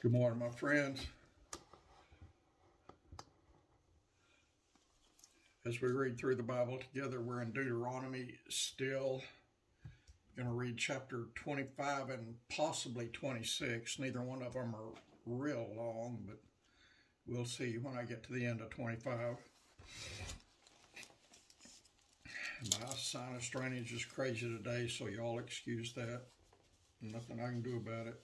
Good morning, my friends. As we read through the Bible together, we're in Deuteronomy still. Going to read chapter 25 and possibly 26. Neither one of them are real long, but we'll see when I get to the end of 25. My sinus drainage is crazy today, so y'all excuse that. Nothing I can do about it.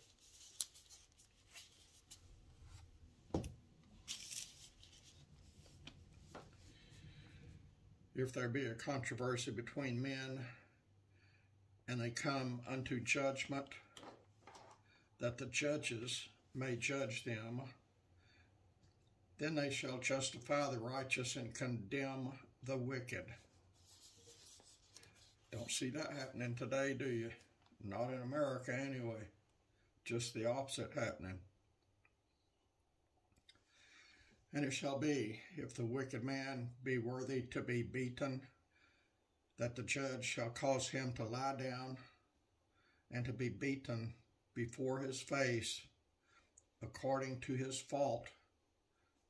If there be a controversy between men, and they come unto judgment, that the judges may judge them, then they shall justify the righteous and condemn the wicked. Don't see that happening today, do you? Not in America, anyway. Just the opposite happening. And it shall be, if the wicked man be worthy to be beaten, that the judge shall cause him to lie down and to be beaten before his face according to his fault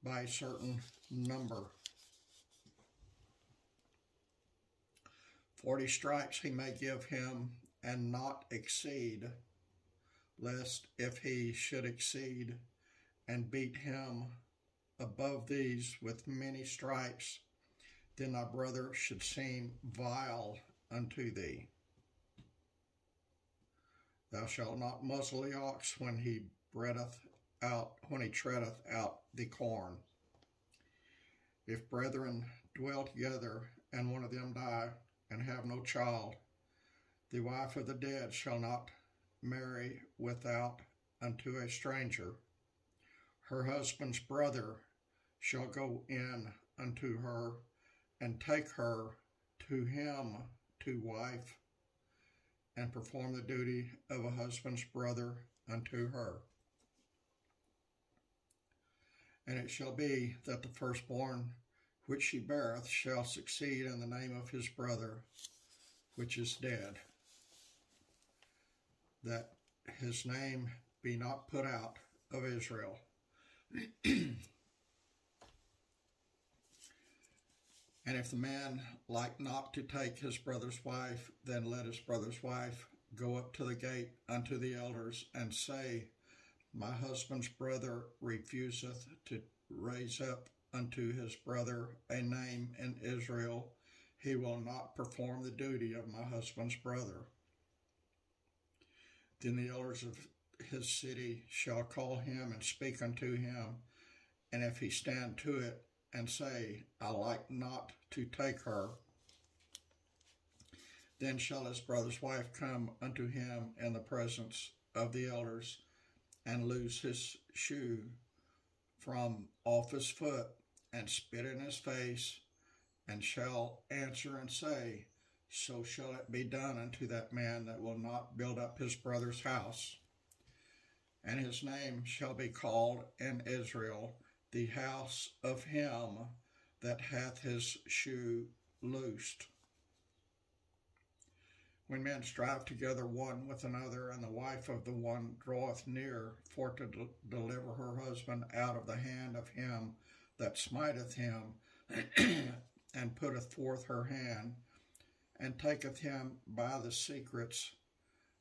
by a certain number. Forty stripes he may give him and not exceed, lest if he should exceed and beat him above these with many stripes, then thy brother should seem vile unto thee. Thou shalt not muzzle the ox when he breadeth out, when he treadeth out the corn. If brethren dwell together, and one of them die, and have no child, the wife of the dead shall not marry without unto a stranger. Her husband's brother shall go in unto her and take her to him to wife and perform the duty of a husband's brother unto her. And it shall be that the firstborn which she beareth shall succeed in the name of his brother which is dead, that his name be not put out of Israel. And if the man like not to take his brother's wife, then let his brother's wife go up to the gate unto the elders and say, My husband's brother refuseth to raise up unto his brother a name in Israel. He will not perform the duty of my husband's brother. Then the elders of his city shall call him and speak unto him, and if he stand to it, and say, I like not to take her. Then shall his brother's wife come unto him in the presence of the elders and loose his shoe from off his foot and spit in his face and shall answer and say, So shall it be done unto that man that will not build up his brother's house. And his name shall be called in Israel the house of him that hath his shoe loosed. When men strive together one with another, and the wife of the one draweth near for to de deliver her husband out of the hand of him that smiteth him, and putteth forth her hand, and taketh him by the secrets,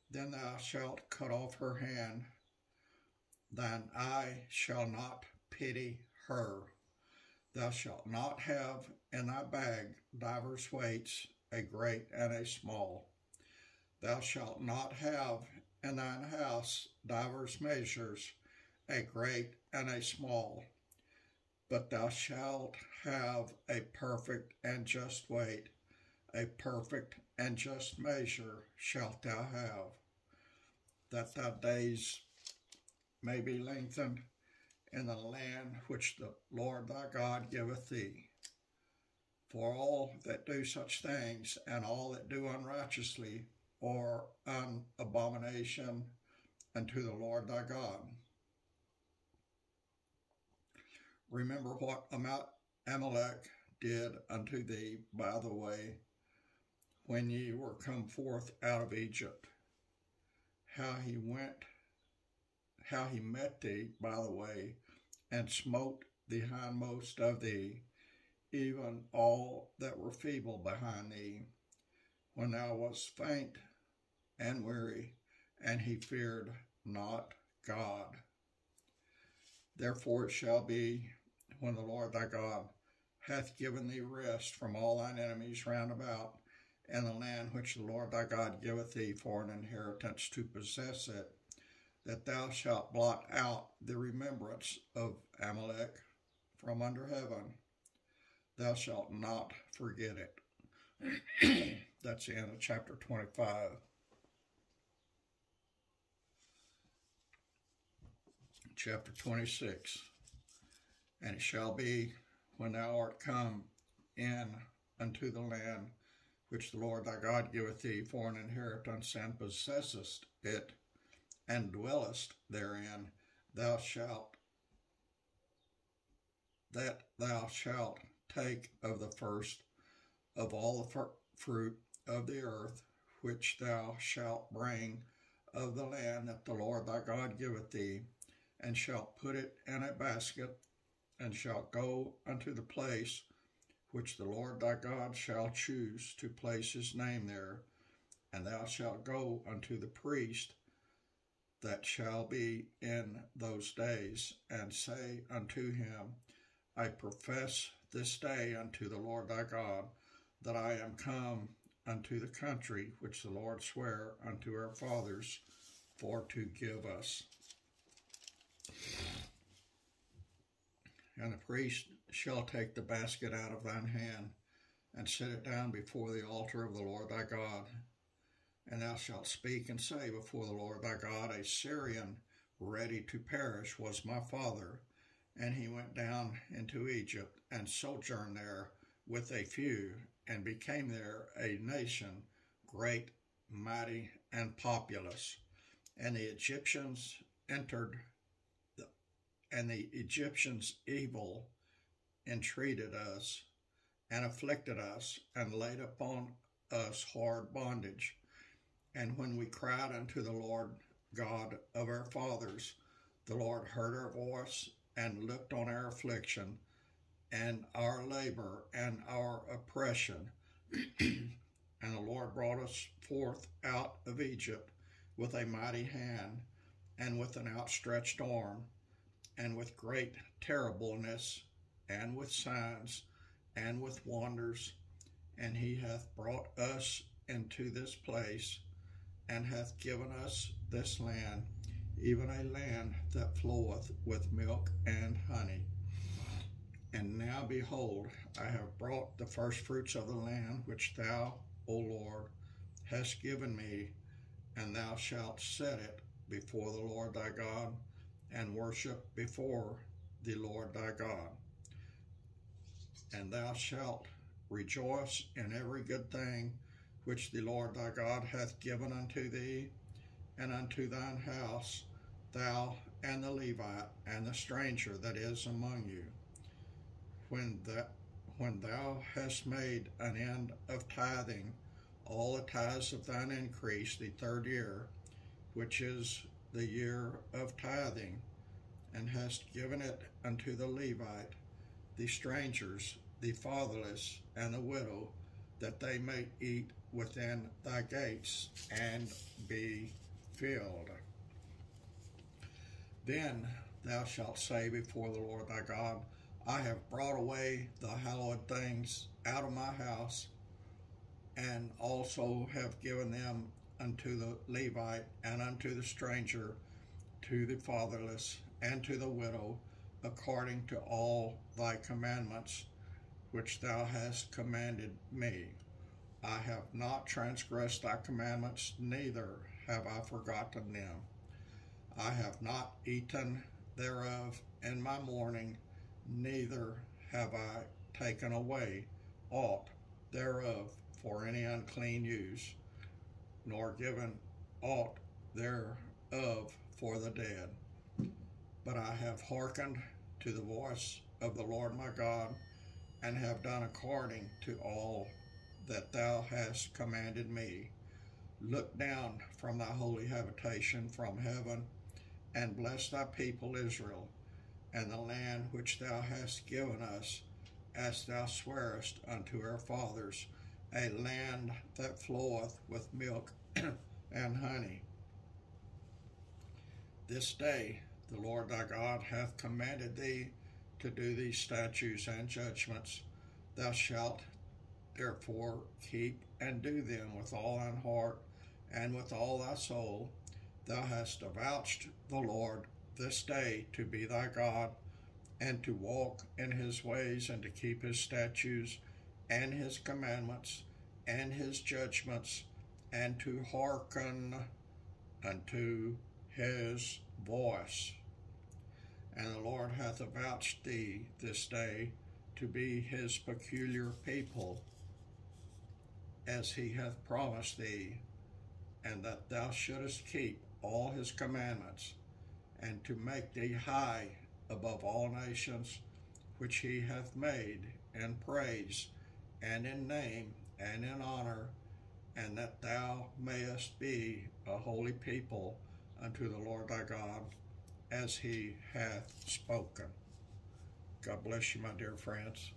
then thou shalt cut off her hand, thine eye shall not pity her. Thou shalt not have in thy bag divers weights, a great and a small. Thou shalt not have in thine house divers measures, a great and a small. But thou shalt have a perfect and just weight, a perfect and just measure shalt thou have, that thy days may be lengthened in the land which the Lord thy God giveth thee. For all that do such things, and all that do unrighteously, are an abomination unto the Lord thy God. Remember what Amalek did unto thee by the way when ye were come forth out of Egypt, how he went how he met thee by the way, and smote the hindmost of thee, even all that were feeble behind thee, when thou wast faint and weary, and he feared not God. Therefore it shall be, when the Lord thy God hath given thee rest from all thine enemies round about, and the land which the Lord thy God giveth thee for an inheritance to possess it, that thou shalt blot out the remembrance of Amalek from under heaven. Thou shalt not forget it. That's the end of chapter 25. Chapter 26. And it shall be when thou art come in unto the land which the Lord thy God giveth thee for an inheritance, and possessest it, and dwellest therein, thou shalt that thou shalt take of the first of all the fruit of the earth, which thou shalt bring of the land that the Lord thy God giveth thee, and shalt put it in a basket, and shalt go unto the place which the Lord thy God shall choose to place his name there, and thou shalt go unto the priest that shall be in those days, and say unto him, I profess this day unto the Lord thy God that I am come unto the country which the Lord sware unto our fathers for to give us. And the priest shall take the basket out of thine hand, and set it down before the altar of the Lord thy God. And thou shalt speak and say before the Lord thy God, A Syrian ready to perish was my father, and he went down into Egypt, and sojourned there with a few, and became there a nation, great, mighty, and populous. And the Egyptians entered, the, and the Egyptians evil entreated us and afflicted us and laid upon us hard bondage. And when we cried unto the Lord God of our fathers, the Lord heard our voice and looked on our affliction and our labor and our oppression. and the Lord brought us forth out of Egypt with a mighty hand and with an outstretched arm and with great terribleness and with signs and with wonders, and he hath brought us into this place, and hath given us this land, even a land that floweth with milk and honey. And now behold, I have brought the firstfruits of the land which thou, O Lord, hast given me, and thou shalt set it before the Lord thy God, and worship before the Lord thy God and thou shalt rejoice in every good thing which the Lord thy God hath given unto thee, and unto thine house, thou and the Levite and the stranger that is among you. When when thou hast made an end of tithing all the tithes of thine increase the third year, which is the year of tithing, and hast given it unto the Levite, the strangers, the fatherless, and the widow, that they may eat within thy gates and be filled. Then thou shalt say before the Lord thy God, I have brought away the hallowed things out of my house, and also have given them unto the Levite and unto the stranger, to the fatherless and to the widow, according to all thy commandments which thou hast commanded me. I have not transgressed thy commandments, neither have I forgotten them. I have not eaten thereof in my mourning, neither have I taken away aught thereof for any unclean use, nor given aught thereof for the dead. But I have hearkened to the voice of the Lord my God, and have done according to all that thou hast commanded me. Look down from thy holy habitation from heaven, and bless thy people Israel, and the land which thou hast given us, as thou swearest unto our fathers, a land that floweth with milk and honey. This day the Lord thy God hath commanded thee to do these statutes and judgments. Thou shalt therefore keep and do them with all thine heart and with all thy soul. Thou hast avouched the Lord this day to be thy God, and to walk in his ways, and to keep his statutes and his commandments and his judgments, and to hearken unto his voice. And the Lord hath avouched thee this day to be his peculiar people, as he hath promised thee, and that thou shouldest keep all his commandments, and to make thee high above all nations which he hath made in praise, and in name, and in honor, and that thou mayest be a holy people unto the Lord thy God, as he hath spoken. God bless you, my dear friends.